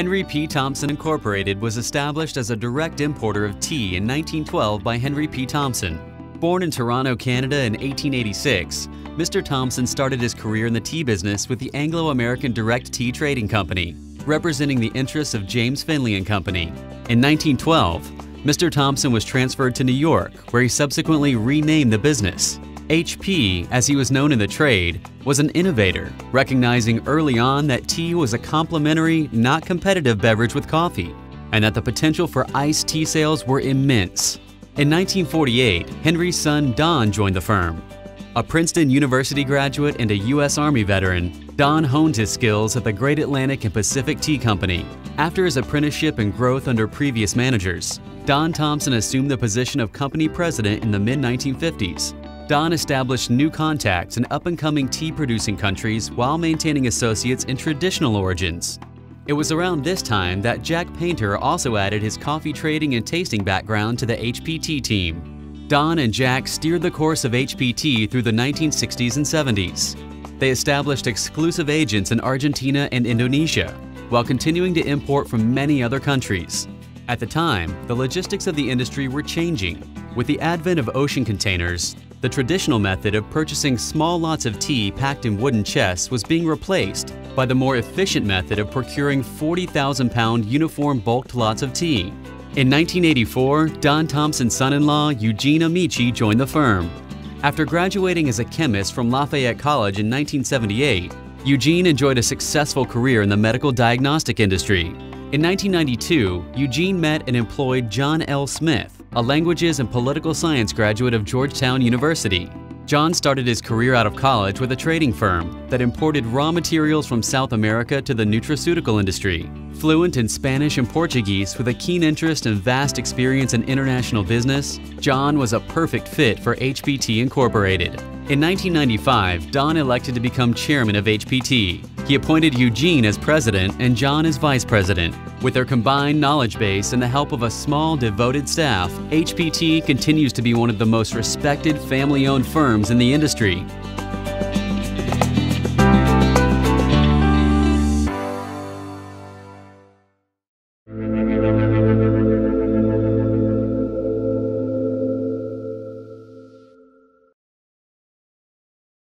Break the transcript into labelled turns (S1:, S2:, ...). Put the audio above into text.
S1: Henry P. Thomson Incorporated was established as a direct importer of tea in 1912 by Henry P. Thomson. Born in Toronto, Canada in 1886, Mr. Thomson started his career in the tea business with the Anglo-American Direct Tea Trading Company, representing the interests of James Finlay and Company. In 1912, Mr. Thomson was transferred to New York, where he subsequently renamed the business. HP, as he was known in the trade, was an innovator, recognizing early on that tea was a complementary, not competitive beverage with coffee, and that the potential for iced tea sales were immense. In 1948, Henry's son Don joined the firm. A Princeton University graduate and a U.S. Army veteran, Don honed his skills at the Great Atlantic and Pacific Tea Company. After his apprenticeship and growth under previous managers, Don Thomson assumed the position of company president in the mid-1950s Don established new contacts in up-and-coming tea-producing countries while maintaining associates in traditional origins. It was around this time that Jack Painter also added his coffee trading and tasting background to the HPT team. Don and Jack steered the course of HPT through the 1960s and 70s. They established exclusive agents in Argentina and Indonesia, while continuing to import from many other countries. At the time, the logistics of the industry were changing. With the advent of ocean containers, the traditional method of purchasing small lots of tea packed in wooden chests was being replaced by the more efficient method of procuring 40,000 pound uniform bulked lots of tea. In 1984, Don Thomson's son-in-law Eugene Amici joined the firm. After graduating as a chemist from Lafayette College in 1978, Eugene enjoyed a successful career in the medical diagnostic industry. In 1992, Eugene met and employed John L. Smith, a languages and political science graduate of Georgetown University. John started his career out of college with a trading firm that imported raw materials from South America to the nutraceutical industry. Fluent in Spanish and Portuguese with a keen interest and vast experience in international business, John was a perfect fit for HPT Incorporated. In 1995, Don elected to become chairman of HPT. He appointed Eugene as president and John as vice president. With their combined knowledge base and the help of a small, devoted staff, HPT continues to be one of the most respected family-owned firms in the industry